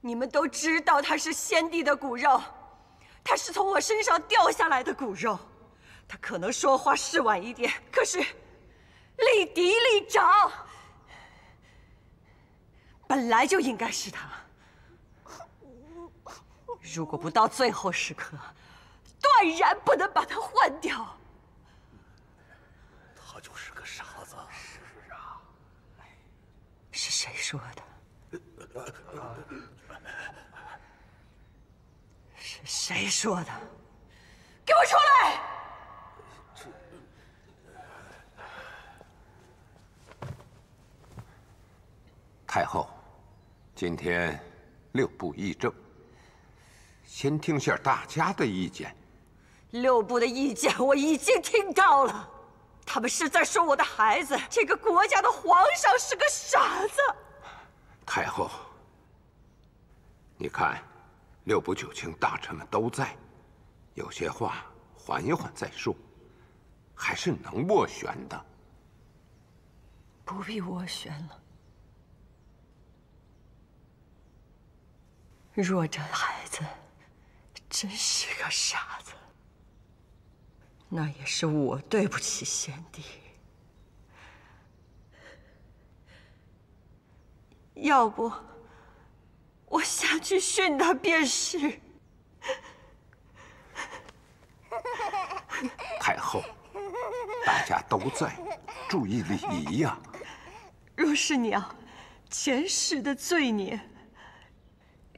你们都知道他是先帝的骨肉，他是从我身上掉下来的骨肉，他可能说话是晚一点，可是立嫡立长，本来就应该是他。如果不到最后时刻，断然不能把他换掉。他就是个傻子。是啊。是谁说的？是谁说的？给我出来！太后，今天六部议政，先听下大家的意见。六部的意见我已经听到了，他们是在说我的孩子，这个国家的皇上是个傻子。太后，你看，六部九卿大臣们都在，有些话缓一缓再说，还是能斡旋的。不必斡旋了。若这孩子真是个傻子，那也是我对不起先帝。要不，我下去训他便是。太后，大家都在，注意礼仪呀。若是娘前世的罪孽。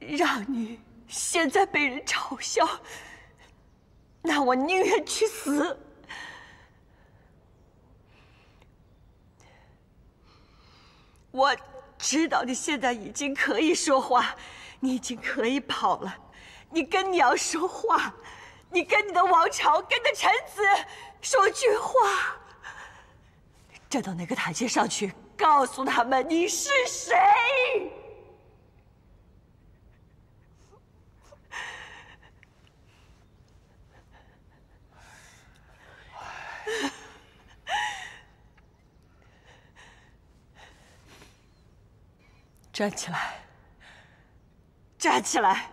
让你现在被人嘲笑，那我宁愿去死。我知道你现在已经可以说话，你已经可以跑了。你跟娘说话，你跟你的王朝、跟你的臣子说句话。站到那个台阶上去，告诉他们你是谁。站起来！站起来！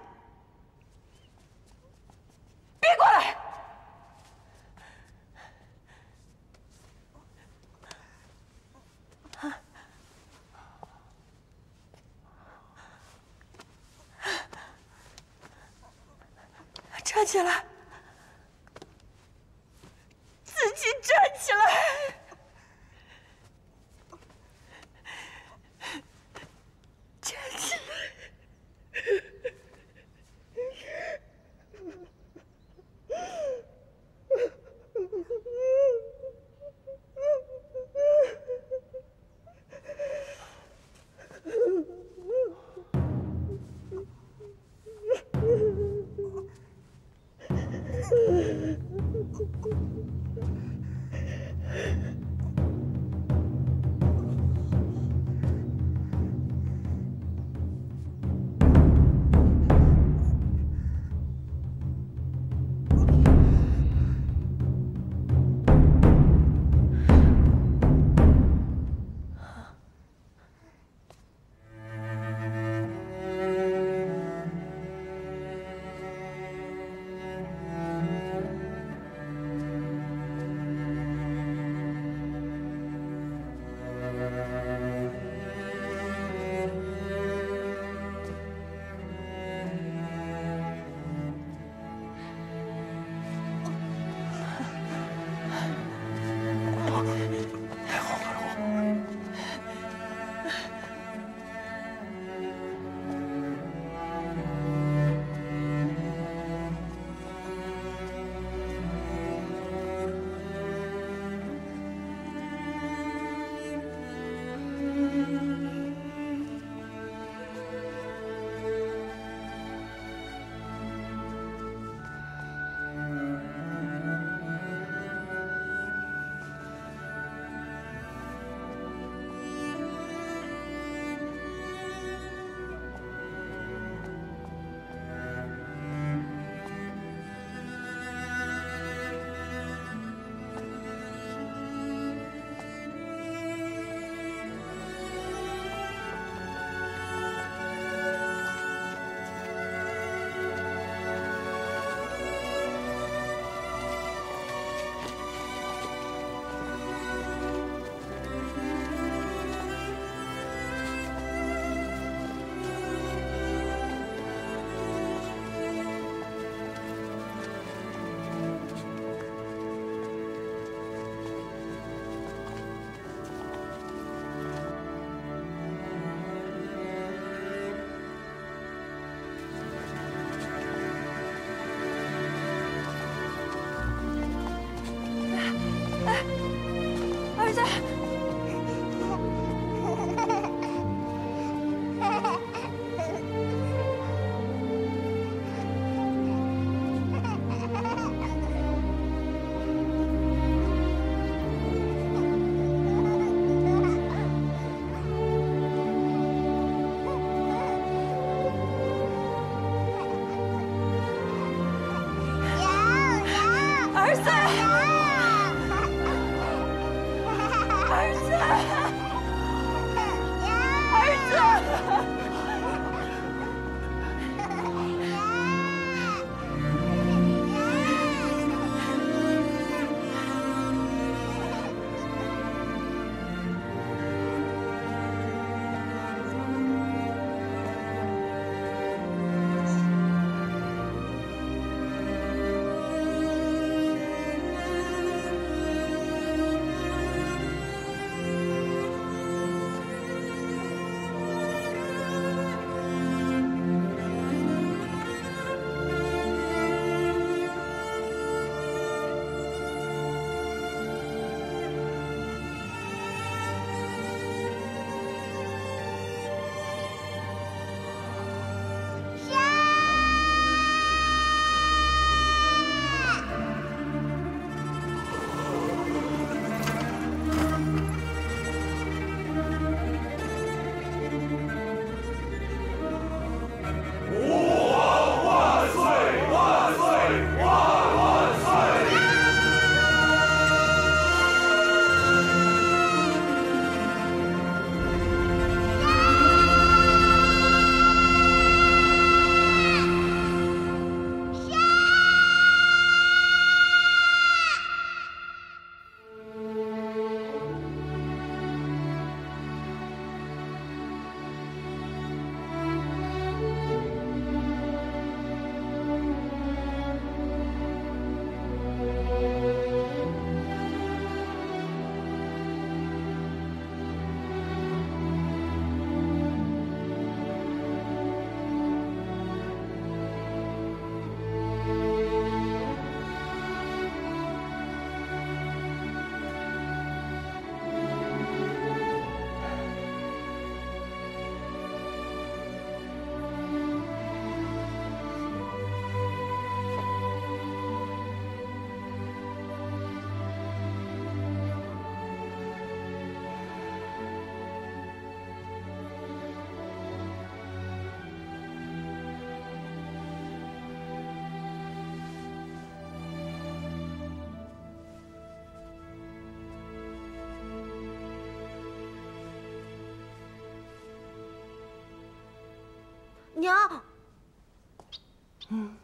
嗯，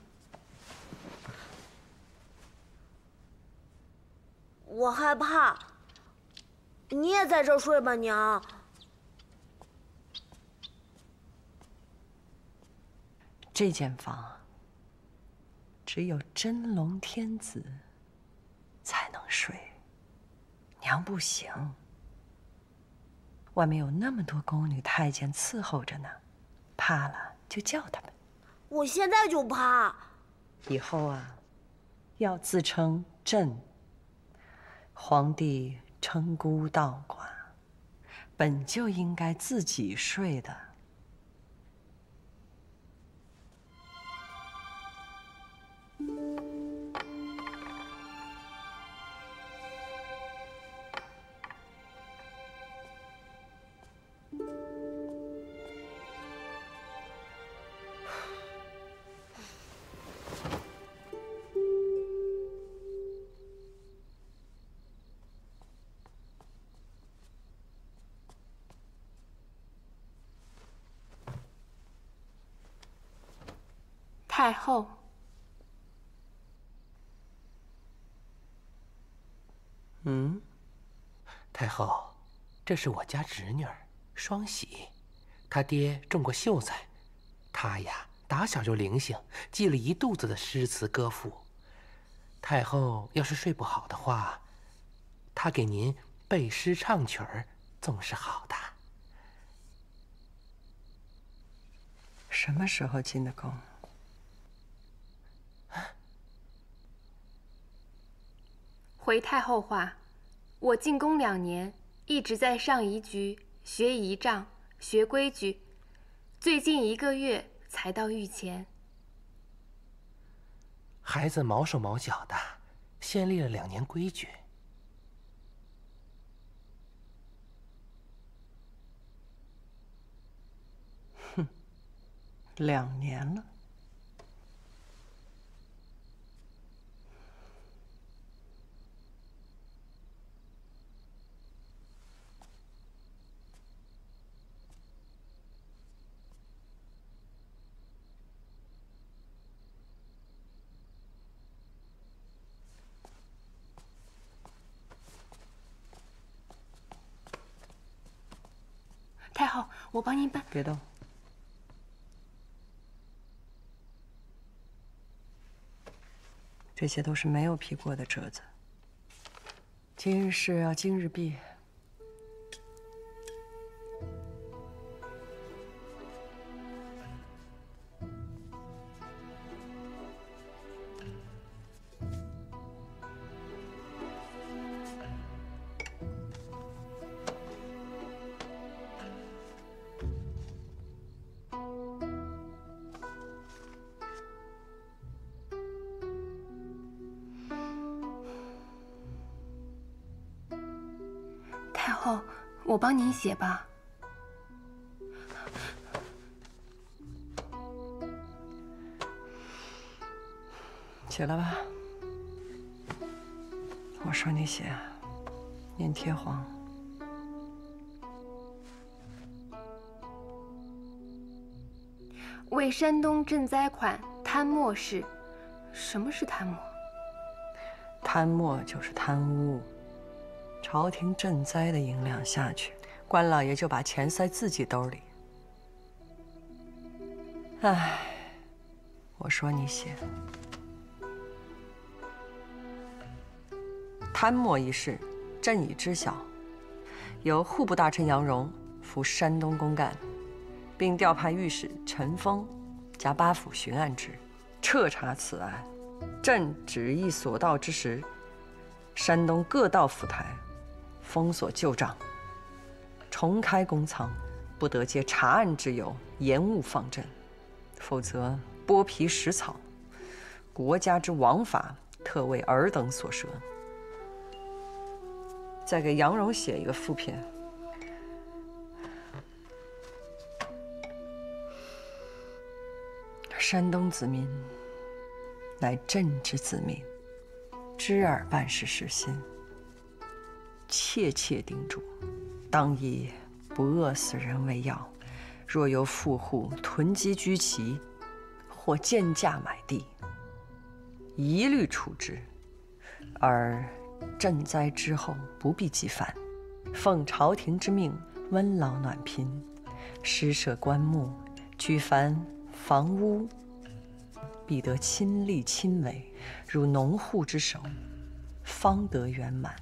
我害怕。你也在这睡吧，娘。这间房只有真龙天子才能睡，娘不行。外面有那么多宫女太监伺候着呢，怕了就叫他们。我现在就怕。以后啊，要自称朕。皇帝称孤道寡，本就应该自己睡的。这是我家侄女儿双喜，她爹中过秀才，她呀打小就灵性，记了一肚子的诗词歌赋。太后要是睡不好的话，她给您背诗唱曲儿，总是好的。什么时候进的宫？回太后话，我进宫两年，一直在上仪局学仪仗、学规矩，最近一个月才到御前。孩子毛手毛脚的，先立了两年规矩。哼，两年了。太后，我帮您搬。别动。这些都是没有批过的折子。今日事要今日毕。写吧。写了吧。我说你写，念贴黄。为山东赈灾款贪墨事，什么是贪墨？贪墨就是贪污。朝廷赈灾的银两下去，官老爷就把钱塞自己兜里。唉，我说你写贪墨一事，朕已知晓，由户部大臣杨荣赴山东公干，并调派御史陈峰加八府巡按之，彻查此案。朕旨意所到之时，山东各道府台。封锁旧账，重开公仓，不得借查案之由延误放赈，否则剥皮食草。国家之王法，特为尔等所设。再给杨荣写一个副篇。山东子民，乃朕之子民，知尔办事实心。切切叮嘱，当以不饿死人为要，若有富户囤积居奇，或贱价买地，一律处置。而赈灾之后，不必急犯，奉朝廷之命，温劳暖贫，施设棺木，举凡房屋，必得亲力亲为，如农户之手，方得圆满。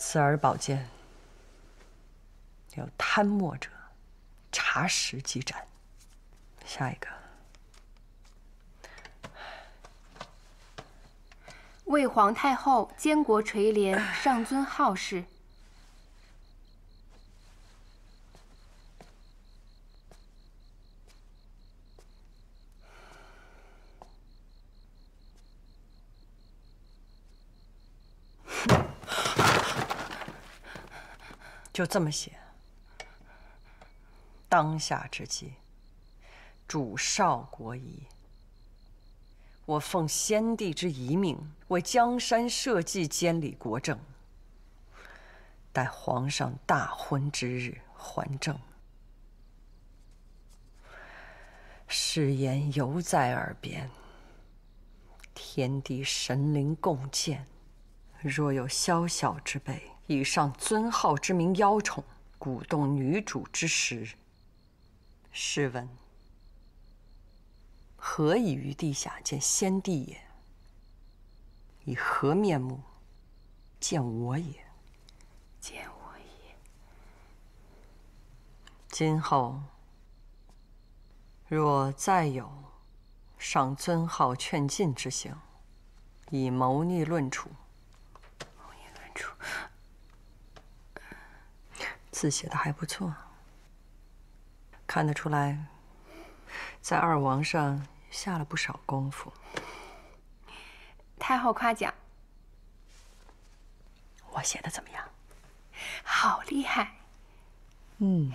此而宝剑，有贪墨者，查实即斩。下一个。为皇太后监国垂帘，上尊号事。就这么写。当下之际，主少国疑。我奉先帝之遗命，为江山社稷，监理国政。待皇上大婚之日还政。誓言犹在耳边。天地神灵共鉴，若有宵小之辈以上尊号之名邀宠，鼓动女主之时，试问？何以于地下见先帝也？以何面目见我也？见我也。今后若再有上尊号劝进之行，以谋逆论处。谋逆论处。字写的还不错，看得出来。在二王上下了不少功夫。太后夸奖。我写的怎么样？好厉害。嗯。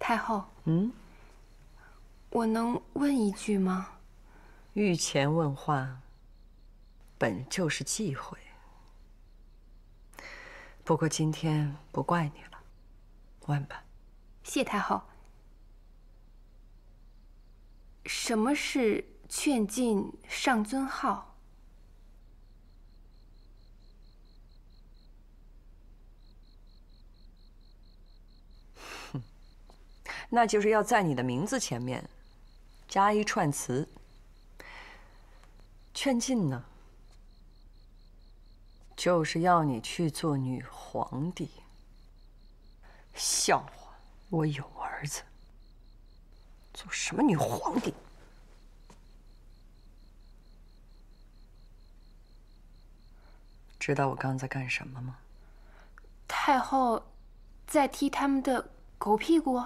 太后。嗯。我能问一句吗？御前问话，本就是忌讳。不过今天不怪你了，万吧。谢太后。什么是劝进上尊号？哼，那就是要在你的名字前面加一串词。劝进呢，就是要你去做女皇帝。笑话。我有儿子，做什么女皇帝？知道我刚在干什么吗？太后在踢他们的狗屁股。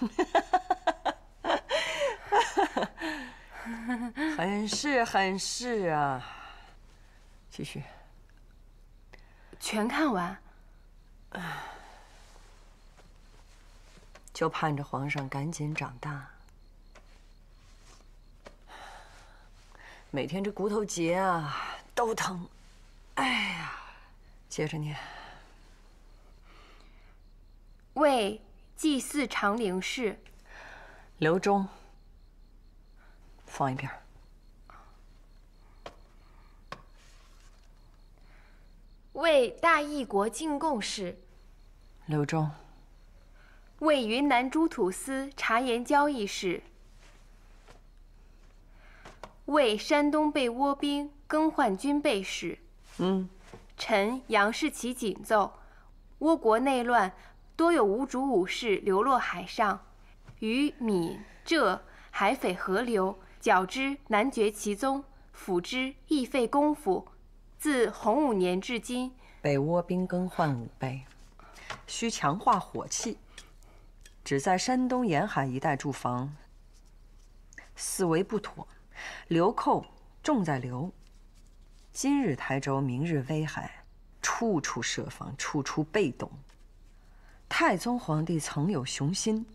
很是很是啊！继续。全看完。就盼着皇上赶紧长大。每天这骨头节啊都疼，哎呀！接着念。为祭祀长陵事。刘忠。放一边。为大义国进贡事。刘忠。为云南诸土司察言交易事，为山东被倭兵更换军备事。嗯，臣杨士奇谨奏：倭国内乱，多有无主武士流落海上，与闽浙海匪河流，剿之难绝其踪，抚之亦费功夫。自洪武年至今，北倭兵更换武备，需强化火器。只在山东沿海一带驻防，思为不妥。流寇重在流。今日台州，明日威海，处处设防，处处被动。太宗皇帝曾有雄心，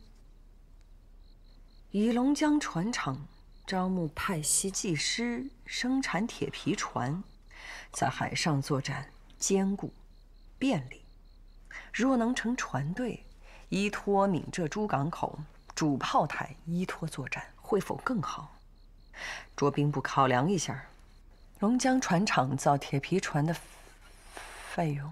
以龙江船厂招募派系技师，生产铁皮船，在海上作战坚固、便利，若能成船队，依托闽浙诸港口，主炮台依托作战，会否更好？着兵部考量一下，龙江船厂造铁皮船的费用。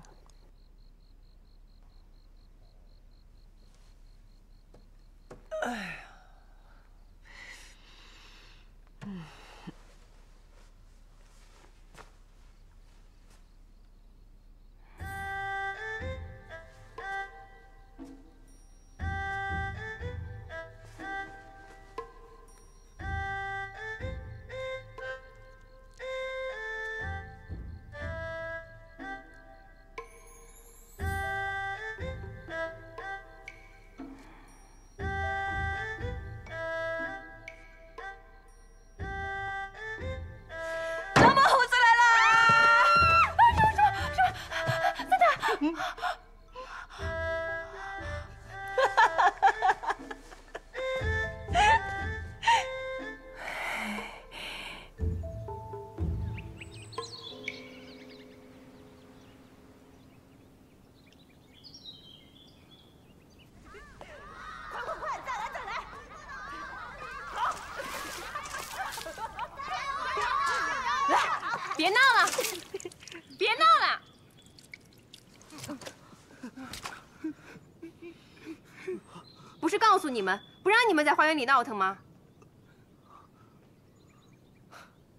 你们，不让你们在花园里闹腾吗？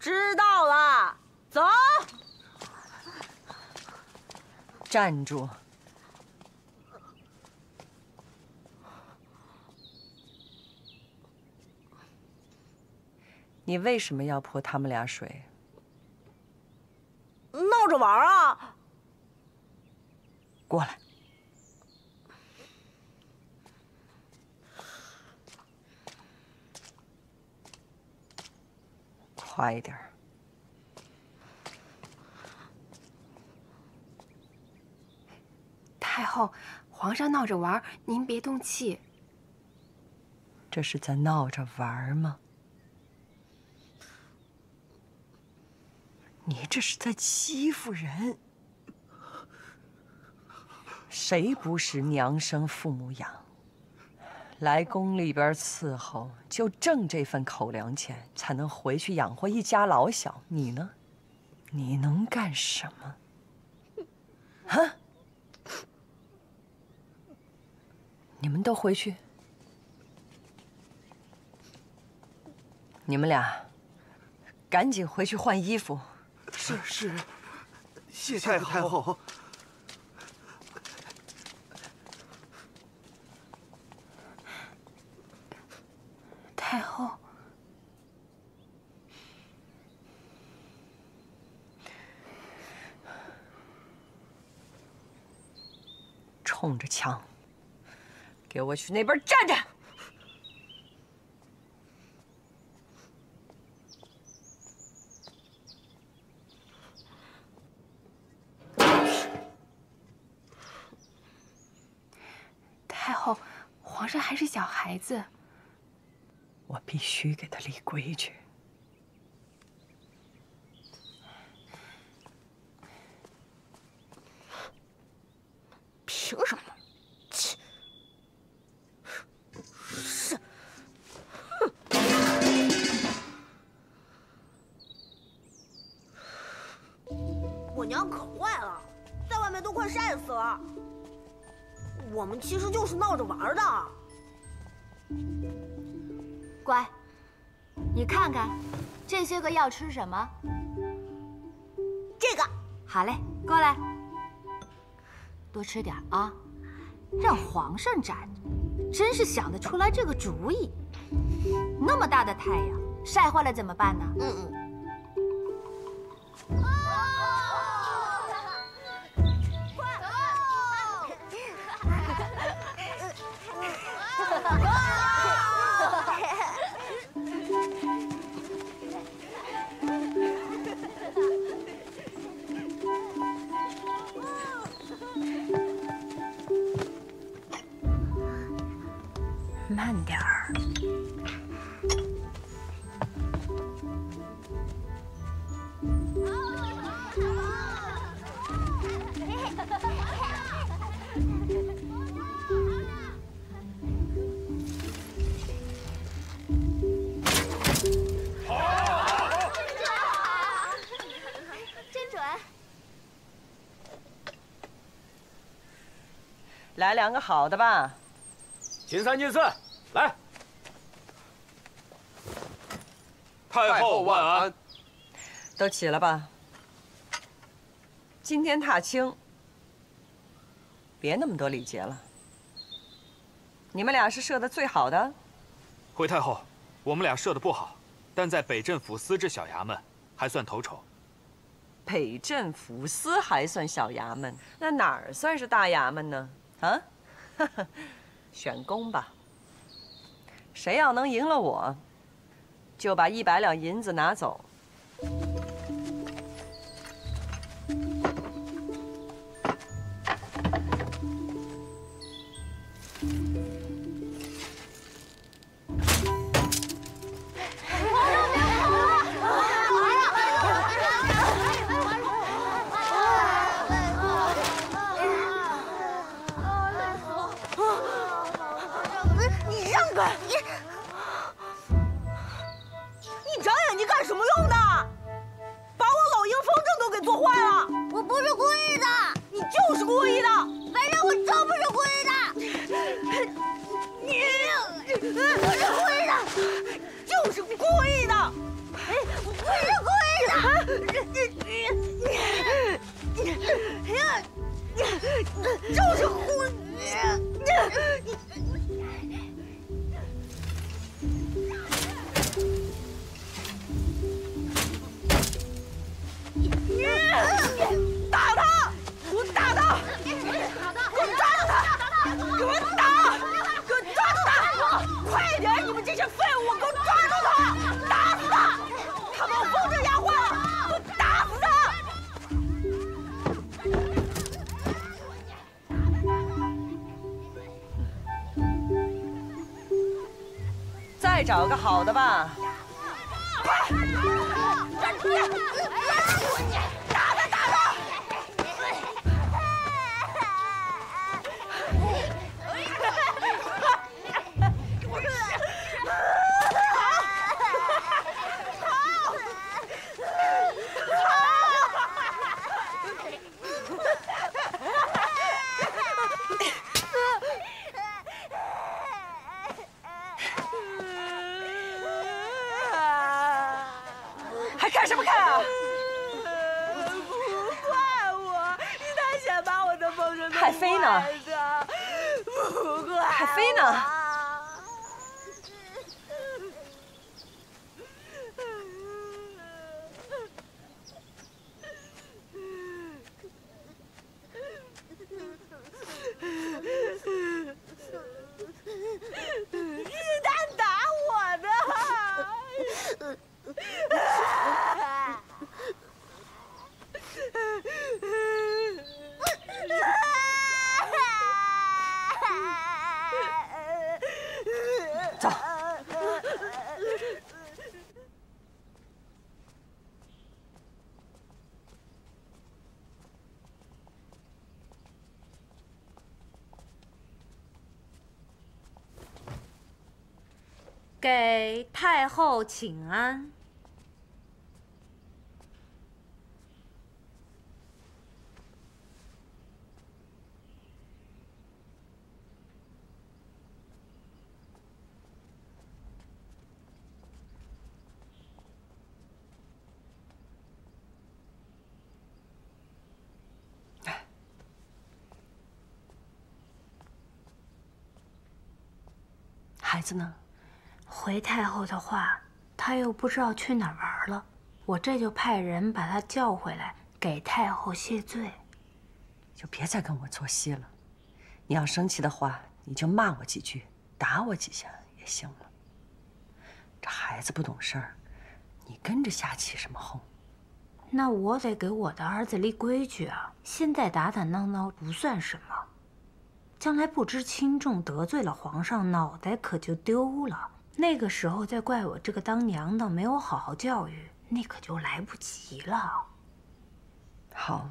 知道了，走。站住！你为什么要泼他们俩水？闹着玩啊！过来。快一点儿！太后，皇上闹着玩，您别动气。这是在闹着玩吗？你这是在欺负人！谁不是娘生父母养？来宫里边伺候，就挣这份口粮钱，才能回去养活一家老小。你呢？你能干什么？啊？你们都回去。你们俩，赶紧回去换衣服。是是，谢谢太后。太后，冲着墙，给我去那边站着！太后，皇上还是小孩子。必须给他立规矩。要吃什么？这个好嘞，过来，多吃点啊，让皇上沾着，真是想得出来这个主意。那么大的太阳，晒坏了怎么办呢？嗯嗯。来两个好的吧。秦三进四，来。太后万安。都起了吧。今天踏青，别那么多礼节了。你们俩是射的最好的。回太后，我们俩射的不好，但在北镇抚司这小衙门还算头筹。北镇抚司还算小衙门，那哪儿算是大衙门呢？啊？选公吧。谁要能赢了我，就把一百两银子拿走。找个好的吧。打他！打他！还看什么看啊？不怪我，你太想把我的风筝还飞呢的，不怪还飞呢？是他打我的。走。给后请安。孩子呢？回太后的话，她又不知道去哪儿玩了，我这就派人把她叫回来，给太后谢罪。就别再跟我作戏了。你要生气的话，你就骂我几句，打我几下也行了。这孩子不懂事儿，你跟着瞎起什么哄？那我得给我的儿子立规矩啊！现在打打闹闹不算什么，将来不知轻重得罪了皇上，脑袋可就丢了。那个时候再怪我这个当娘的没有好好教育，那可就来不及了。好，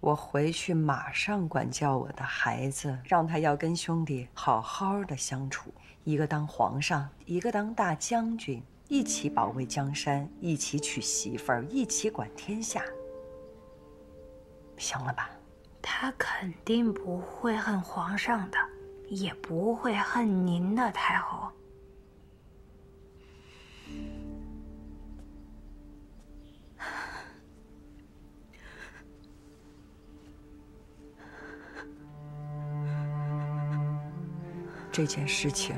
我回去马上管教我的孩子，让他要跟兄弟好好的相处，一个当皇上，一个当大将军，一起保卫江山，一起娶媳妇儿，一起管天下，行了吧？他肯定不会恨皇上的，也不会恨您的，太后。这件事情，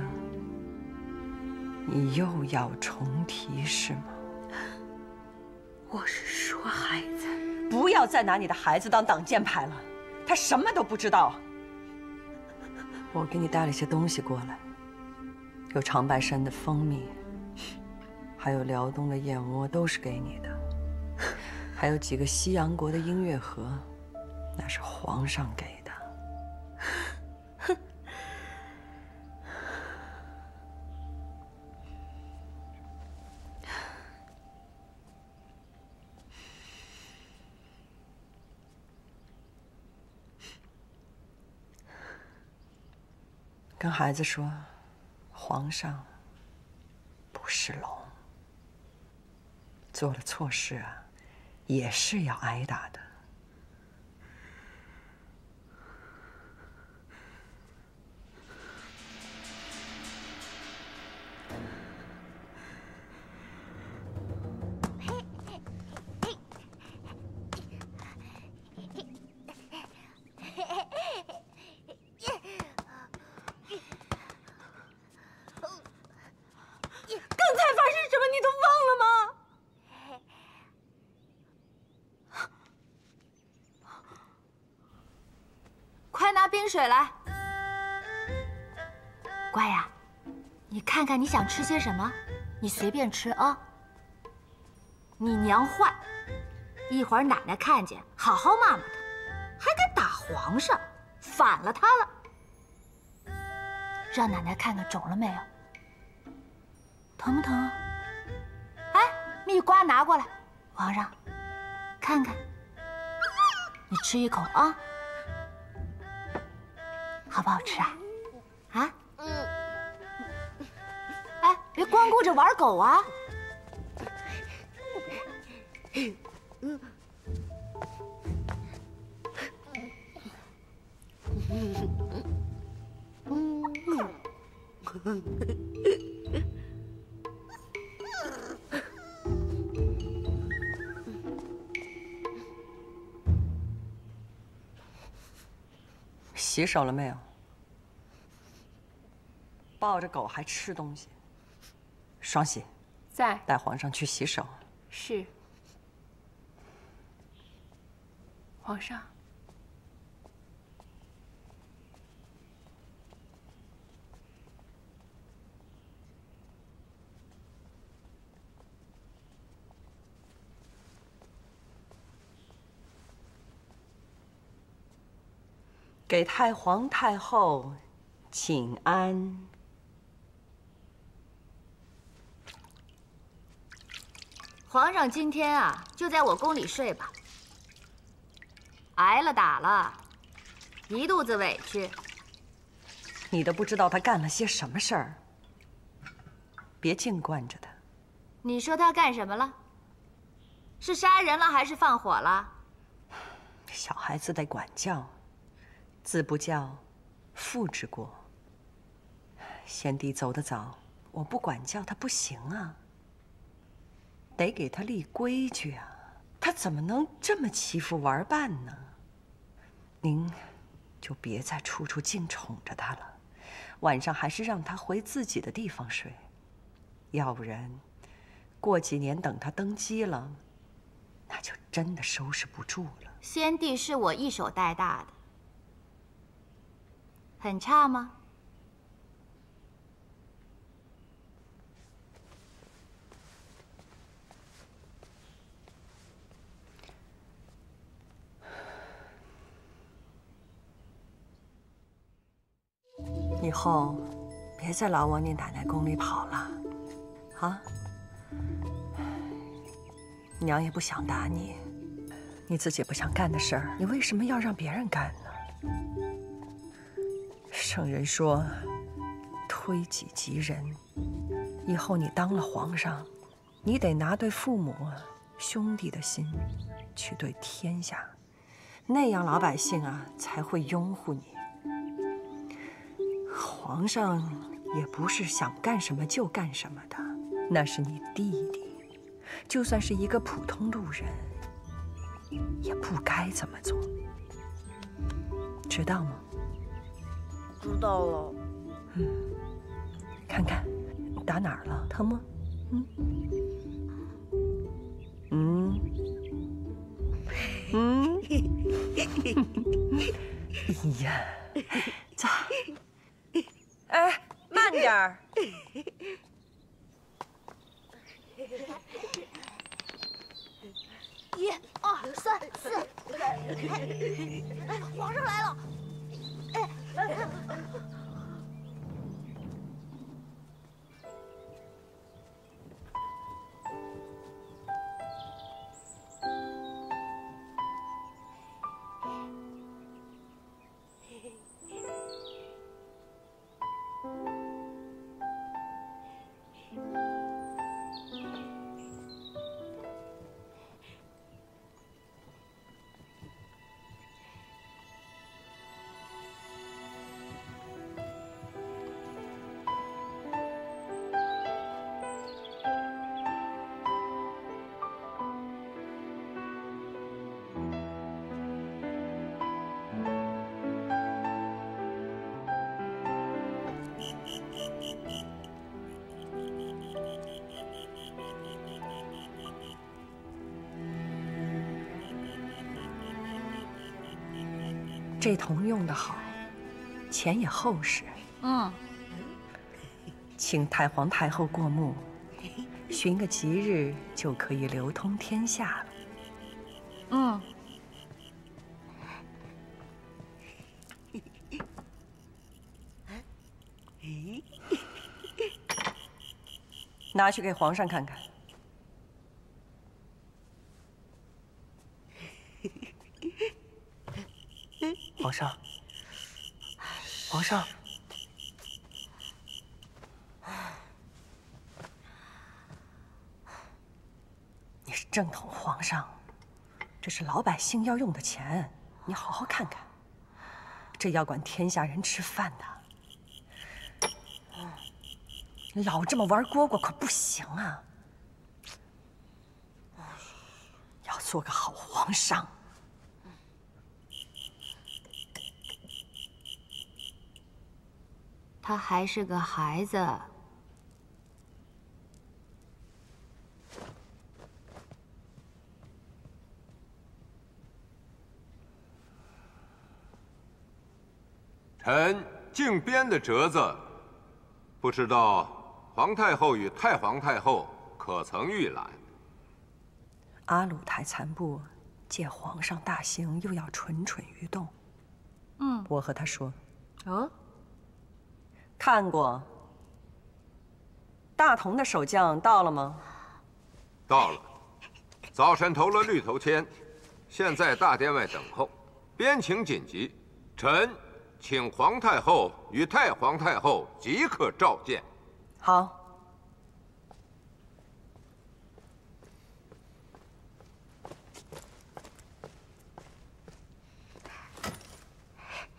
你又要重提是吗？我是说孩子，不要再拿你的孩子当挡箭牌了，他什么都不知道。我给你带了些东西过来，有长白山的蜂蜜，还有辽东的燕窝，都是给你的，还有几个西洋国的音乐盒，那是皇上给的。孩子说，皇上不是龙，做了错事啊，也是要挨打的。吃些什么，你随便吃啊。你娘坏，一会儿奶奶看见，好好骂骂她，还敢打皇上，反了他了。让奶奶看看肿了没有，疼不疼？哎，蜜瓜拿过来，皇上，看看，你吃一口啊。好不好吃啊？啊？别光顾着玩狗啊！洗手了没有？抱着狗还吃东西？双喜，在。带皇上去洗手。是。皇上。给太皇太后请安。皇上今天啊，就在我宫里睡吧。挨了打了，一肚子委屈。你都不知道他干了些什么事儿，别净惯着他。你说他干什么了？是杀人了还是放火了？小孩子得管教。子不教，父之过。先帝走得早，我不管教他不行啊，得给他立规矩啊。他怎么能这么欺负玩伴呢？您就别再处处净宠着他了，晚上还是让他回自己的地方睡，要不然过几年等他登基了，那就真的收拾不住了。先帝是我一手带大的。很差吗？以后别再老往你奶奶宫里跑了，啊？娘也不想打你，你自己不想干的事儿，你为什么要让别人干呢？圣人说：“推己及人。”以后你当了皇上，你得拿对父母、兄弟的心去对天下，那样老百姓啊才会拥护你。皇上也不是想干什么就干什么的，那是你弟弟，就算是一个普通路人，也不该这么做，知道吗？知道了。嗯，看看。打哪儿了？疼吗？嗯嗯嗯。哎呀，走。哎，慢点儿。一、二、三、四。皇上来了。哎。这铜用的好，钱也厚实。嗯，请太皇太后过目，寻个吉日就可以流通天下了。嗯，拿去给皇上看看。皇上，皇上，你是正统皇上，这是老百姓要用的钱，你好好看看。这要管天下人吃饭的，老这么玩蝈蝈可不行啊！要做个好皇上。他还是个孩子。臣靖边的折子，不知道皇太后与太皇太后可曾预览？阿鲁台残部借皇上大刑，又要蠢蠢欲动。嗯，我和他说。哦。看过，大同的守将到了吗？到了，早晨投了绿头签，现在大殿外等候。边情紧急，臣请皇太后与太皇太后即刻召见。好。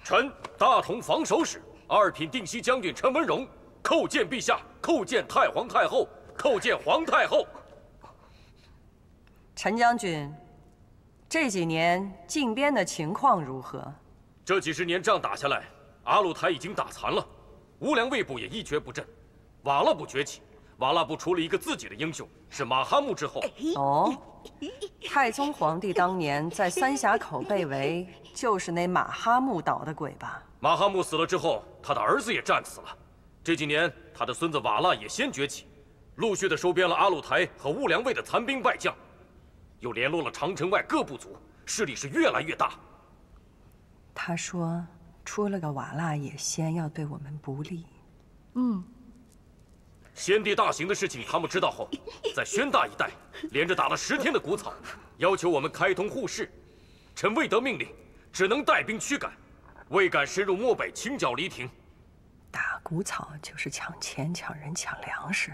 臣大同防守使。二品定西将军陈文荣叩见陛下，叩见太皇太后，叩见皇太后。陈将军，这几年靖边的情况如何？这几十年仗打下来，阿鲁台已经打残了，无良卫部也一蹶不振，瓦剌部崛起。瓦剌部出了一个自己的英雄，是马哈木之后。哦，太宗皇帝当年在三峡口被围，就是那马哈木捣的鬼吧？马哈木死了之后，他的儿子也战死了。这几年，他的孙子瓦剌也先崛起，陆续的收编了阿鲁台和兀良卫的残兵败将，又联络了长城外各部族，势力是越来越大。他说，出了个瓦剌也先要对我们不利。嗯。先帝大行的事情，他们知道后，在宣大一带连着打了十天的谷草，要求我们开通互市。臣未得命令，只能带兵驱赶，未敢深入漠北清剿黎廷。打谷草就是抢钱、抢人、抢粮食，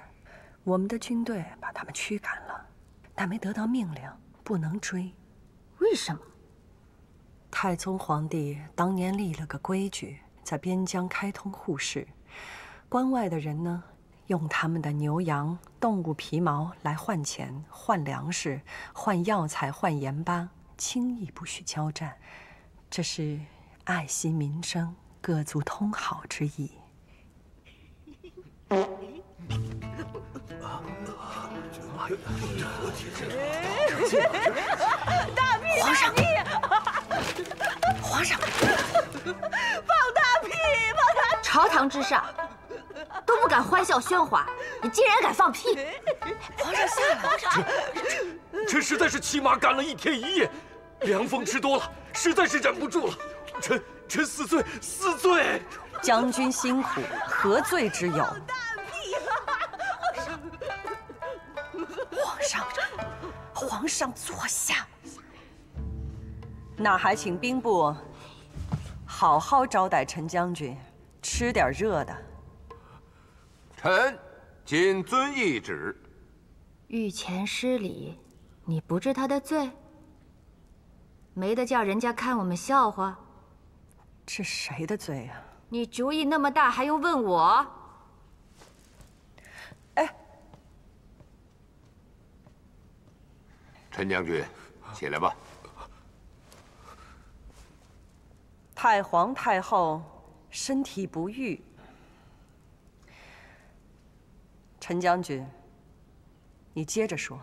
我们的军队把他们驱赶了，但没得到命令，不能追。为什么？太宗皇帝当年立了个规矩，在边疆开通互市，关外的人呢，用他们的牛羊、动物皮毛来换钱、换粮食、换药材、换盐巴。轻易不许交战，这是爱惜民生、各族通好之意。大屁！皇上，皇上，放大屁！放大！朝堂之上都不敢欢笑喧哗，你竟然敢放屁！皇上下来！皇上，臣臣实在是骑马赶了一天一夜。凉风吃多了，实在是忍不住了。臣臣死罪死罪。将军辛苦，何罪之有？皇上，皇上坐下。那还请兵部好好招待陈将军，吃点热的。臣谨遵懿旨。御前失礼，你不治他的罪？没得叫人家看我们笑话，这谁的罪呀？你主意那么大，还用问我？哎，陈将军，起来吧。太皇太后身体不愈，陈将军，你接着说。